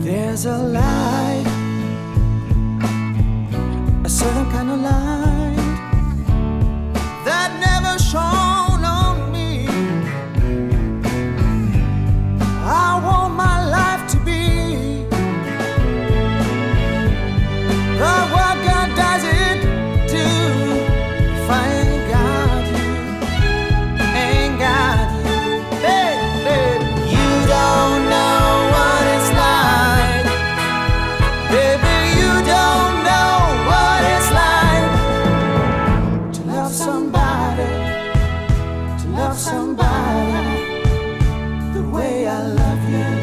There's a light, a certain kind of light somebody, to love somebody the way I love you.